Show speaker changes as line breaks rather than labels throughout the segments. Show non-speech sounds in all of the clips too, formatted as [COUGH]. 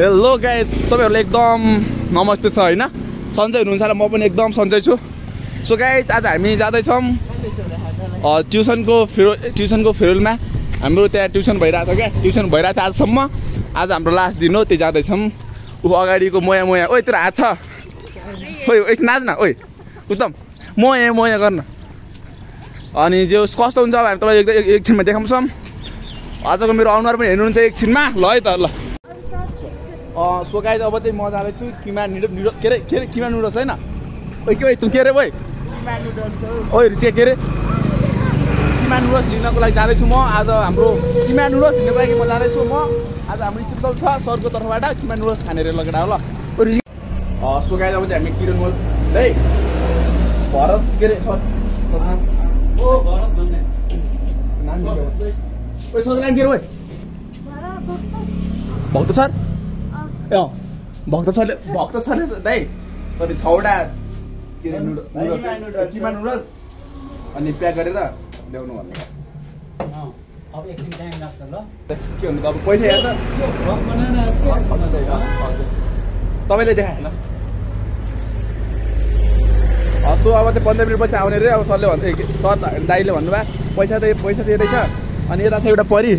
Hello guys तपाईँहरूलाई एकदम नमस्ते छ होइन? सन्चै हुनुहुन्छ होला म पनि एकदम सन्चै छु। सो गाइज आज हामी जाँदैछौँ अ, ट्युसनको फेरो ट्युसनको फेरोलमा। हाम्रो त्यहाँ ट्युसन भइरहेको छ क्या? ट्युसन भइरहेको थियो आजसम्म। आज हाम्रो लास्ट दिन हो त्यो जाँदैछौँ। ऊ अगाडिको मोया मोया। ओइ तेरो हात छ। ओइ एकछिन नाच न ओइ। उत्तम। मोया मोया गर्न। अनि जो कस्तो हुन्छ अब हामी तपाईँ एक एक- एकछिनमा देखाउँछौँ आजको मेरो अनुहार पनि हेर्नुहुन्छ एकछिनमा। ल है त ल। अँ सो गाइज अब चाहिँ म जाँदैछु किमा निडो निडो के अरे के अरे किमा नुडल्स होइन? ओइ के के अरे ओइ ओइ रिसिया के अरे किमा नुडल्स लिनको लागि जाँदैछु म। आज हाम्रो किमा नुडल्स लिनको लागि म जाँदैछु म। आज हाम्रो रिसिप्सन छ सरको तर्फबाट किमा नुडल्स खाने रे लगेर हो ल। ओ रिसि अँ सो गाइज अब चाहिँ हामी किरो नुडल्स है? भरत के अरे सर? ओ ओइ सर के अरे ओइ भक्त सर ए अँ, भक्त सरले भक्त सरले दाइ कति छवटा के अरे नुडल नुडल्स किमा नुडल्स अनि प्याक गरेर ल्याउनु भन्नु
अब एकछिन टाइम लाग्छ ल
के भन्नु त अब पैसा हेर्छ तपाईँले देखाएन सो अब चाहिँ पन्ध्र मिनट पछि आउने रे अब सरले भन्दै सर दाइले भन्नुभयो पैसा त पैसा चाहिँ यतै छ अनि यता छ एउटा परी।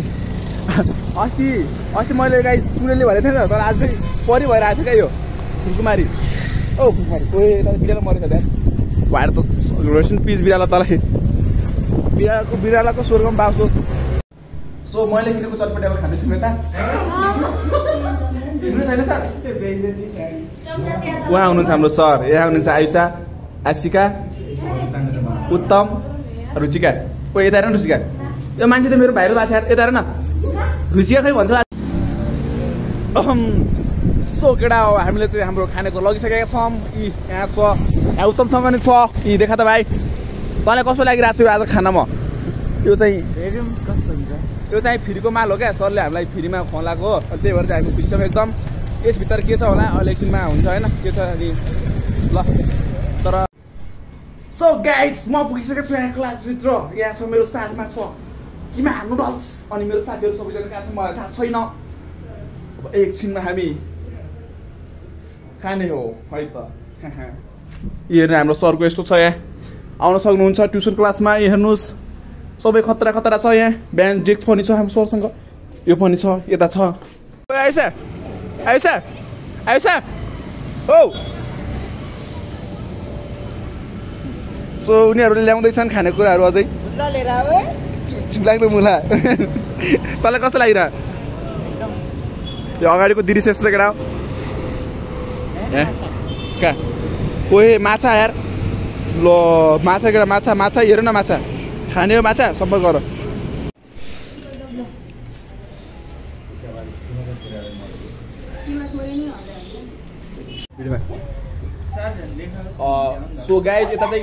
अस्ति अस्ति मैले गाई चुरेली भनेको थिएँ तर आज चाहिँ परी भएर आएको छ क्या यो फुलकुमारी। औ फुलकुमारी। ओए यता बिरालो मरेछ ध्यान भएर त रोसन पिस बिरालो तलै। बिरालोको बिरालोको स्वर्गमा बास होस्। सो मैले किनेको चटपटी अब खाँदैछु यता उहाँ हुनुहुन्छ हाम्रो सर। यहाँ हुनुहुन्छ आयुषा आशिका उत्तम रुचिका। ओ यता रुचिका। यो मान्छे त मेरो भाइरल भएको छ यता हेर न। रुचिका खै भन्छ सो केटा हो हामीले चाहिँ हाम्रो खानेको लगिसकेका छौँ। यी यहाँ छ यहाँ उत्तमसँग नि छ। यी देखा त भाइ तँलाई कस्तो लागिरहेको छ यो आज खानामा? यो चाहिँ
हेरौँ कस्तो हुन्छ।
यो चाहिँ फ्रीको माल हो क्या सरले हामीलाई फ्रीमा खुवाएको हो त्यही भएर चाहिँ हामी खुसी छौँ एकदम। यसभित्र के छ होला अहिले एकछिनमा हुन्छ होइन के छ अनि ल। तर सो गाइड्स म पुगिसकेको छु यहाँ क्लासभित्र यहाँ छ मेरो साथमा छ। किमा नुडल्स अनि मेरो साथीहरू सबैजना कहाँ छ मलाई थाहा छैन। अब एकछिनमा हामी खाने हो है त। [LAUGHS] यो हेर्नु हाम्रो सरको यस्तो छ यहाँ। आउन सक्नुहुन्छ ट्युसन क्लासमा यहाँ हेर्नुहोस् सबै खतरा खतरा छ यहाँ। बिहान डेस्क पनि छ हाम्रो सरसँग। यो पनि छ यता छ। आइसा आइसा आइसा औ। सो उनीहरूले ल्याउँदैछन् खानेकुराहरू अझै। लाग्नु मुला तँलाई कस्तो लागिरह? त्यो अगाडिको दृश्य यस्तो केटा ए? कहाँ ओए माछा यार। ल माछा केटा माछा माछा हेर न माछा। खाने हो माछा सम्पर्क गर। सो गाइज यता चाहिँ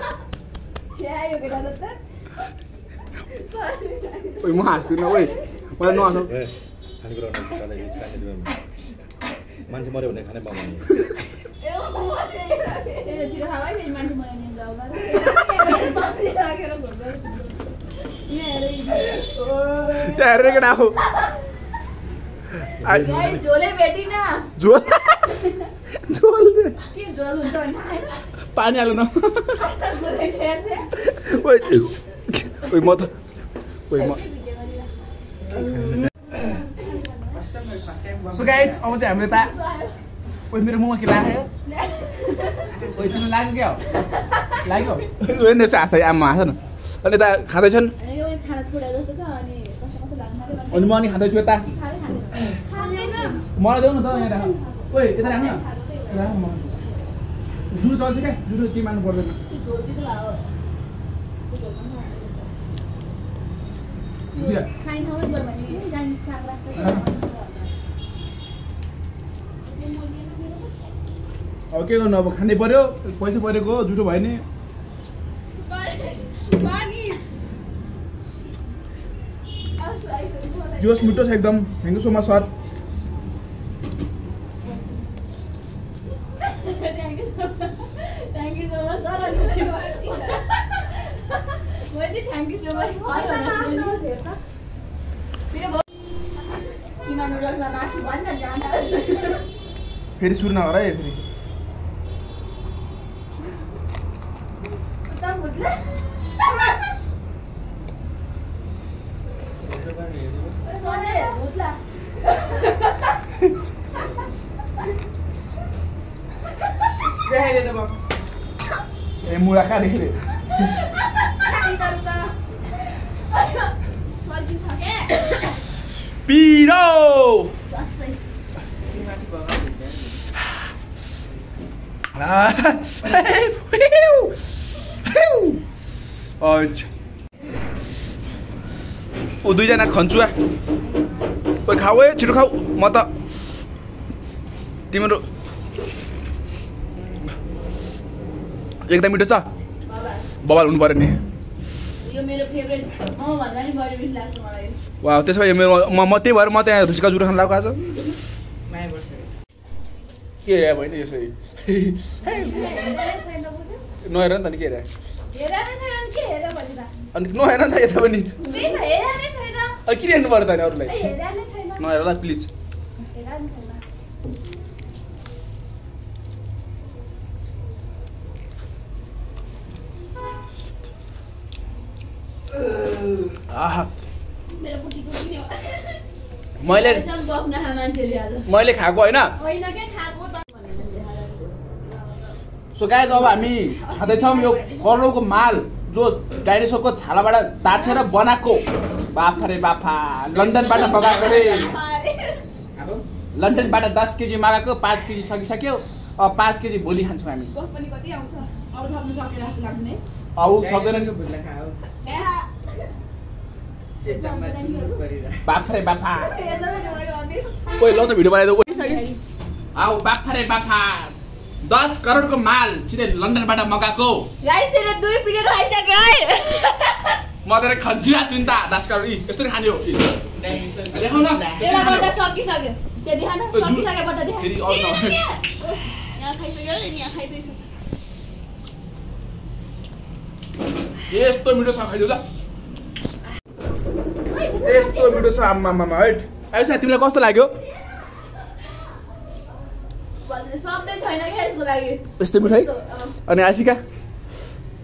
सो डाइनेसोरको झरे ओइ म हाँस्दिनँ ओइ मलाई नहाँसौ
खानेकुरा मान्छे मऱ्यो भने खानै पाउँदैन
त्यहाँ हेरेर केटा
झोलै भेटिन
झोल झोल
के झोल हुन्छ भने।
पानी हाल्नु न। ओइ ओइ म त ओइ म। सो गाइज अब चाहिँ हाम्रो यता ओइ मेरो मुखमा के लाग्यो ओइ तिमीलाई लाग्यो क्या हो लाग्यो ओइ न हाँस आमा हाँस न अनि यता खाँदैछन्
अनि यो खाना छोडेर जस्तो छ अनि कस्तो कस्तो लाग्नु थाल्यो भने
अनि म अनि खाँदैछु यता मलाई देऊ न त यहाँ राख ओइ यता राख्नु राख म जुस चल्छ क्या जुस के मान्नु पर्दैन। अब के गर्नु अब खानै पर्यो पैसा परेको जुठो भयो नि। जुस मिठो छ एकदम। Thank you so much sir
thank you so much sir मैले thank you so much keema नुडल्समा मासु भन्छ जाँदा
फेरि सुरु नगर है फेरि।
त बुझ्ला सधैँ भुत्ला
ए मुला कहाँ देखेँ
फर्किन्छ के
पिरो
जसै
ऊ दुईजना खन्चुवा ओ खाऊ है छिटो खाऊ म त तिम्रो एकदम मिठो छ
बाबा
बबाल हुनु पऱ्यो नि
यो मेरो फेभरेट मोमो भन्दा नि बढी मिठो लाग्छ मलाई
वा त्यसो भए मेरो म म त्यही भएर म त्यहाँ रुचिका जुरो खान लगाएको आज के हे बहिनी यसो नहेर नि त नि के हेर
हेर नै छैन के हेर भने त
अनि नहेर नि त यता पनि किन हेर्नु त अनि अरूलाई नहेर ल प्लिज। मैले मैले खाएको होइन सो गाइज अब हामी खाँदैछौँ यो कर्लोको माल जो डाइनोसरको छालाबाट ताछेर बनाएको। बाफा रे बाफा लन्डनबाट मगाएको रे। लन्डनबाट दस केजी मगाएको पाँच केजी सकिसक्यो। अब पाँच केजी भोलि खान्छौँ हामी। सक्दैन बाफा। रे बाफा ओइ ल त भिडियो बनाइदेऊ। ओइ आऊ बाफा रे बाफा। दस करोडको माल सिधै लन्डनबाट मगाएको। म छु नि त दस करोड। यी यस्तो खाने हो यस्तो मिठो छ खाइदेऊ ल। यस्तो मिठो छ है आयुष तिमीलाई कस्तो लाग्यो
भन्ने शब्दै छैन क्या यसको लागि
यस्तो मिठो है
अँ।
अनि आशिका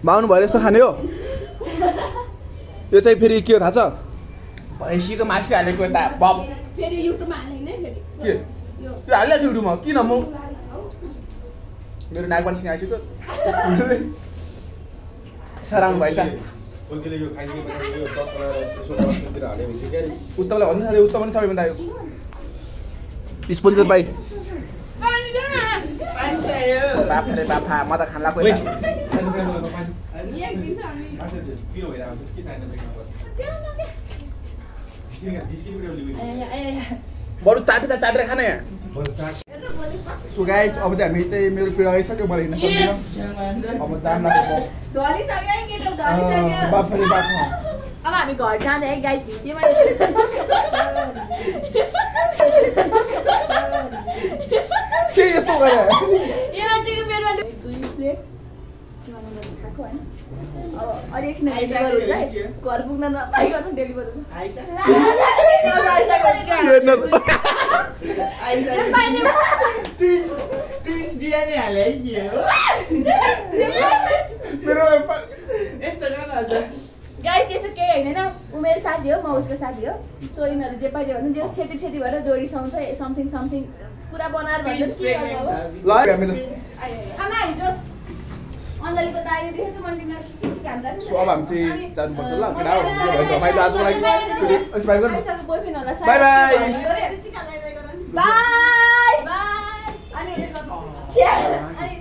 माउनु भयो यस्तो खाने हो? यो चाहिँ फेरि के हो थाहा छ? भैँसीको मासु हालेको यता बब।
फेरि युट्युबमा हालेँ है फेरि?
के?
यो।
हालिरहेको छु युट्युबमा? किन म? मेरो नागबाट सिङ आइसक्यो सराउनु भएछ। उत्तमलाई भन्नु सक्यो उत्तम पनि सबैभन्दा यो स्पोन्सर बाई। बाफा रे बाफा म त खान। बरु चाटेर चाटेर खाने। सो गाइज अब चाहिँ हामी चाहिँ मेरो पिरो आइसक्यो मलाई हिँड्न सक्दिनँ। अब जाम लाग्यो
ढलिसक्यो है केटो
बाफा
ढलिसक्यो
रे बाफा।
अब हामी घर जाँदा है गाई छिट्यौँ
के यस्तो गरे
यो मान्छेको पेटमा दुई प्लेट खाएको होइन अब अहिले एकछिन डेलिभर हुन्छ है घर पुग्न नपाइकन डेलिभर हुन्छ गाई त्यस्तो केही होइन होइन ऊ मेरो साथी हो म उसको साथी हो सो यिनीहरू जे पाइदियो भने जे छेत्री छेत्री भएर जोडिसँगछ समथिङ समथिङ पुरा बनाएर के गर्नु अब
ल हामीले
आमा हिजो अञ्जलीको दाइले देखेको मैले तिमीलाई के के
सो अब हामी चाहिँ जानुपर्छ ल रमाइलो आजको लागि सब्सक्राइब गर्नु.
Bye bye. छ्या, अनि